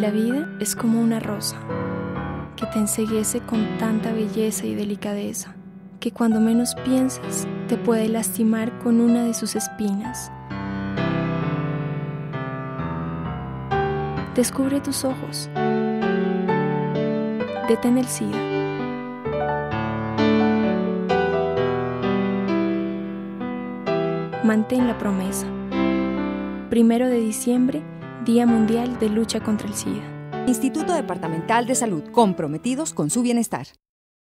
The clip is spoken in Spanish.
La vida es como una rosa que te enseguece con tanta belleza y delicadeza que cuando menos piensas te puede lastimar con una de sus espinas. Descubre tus ojos. Detén el SIDA. Mantén la promesa. Primero de diciembre, Día Mundial de Lucha contra el SIDA. Instituto Departamental de Salud, comprometidos con su bienestar.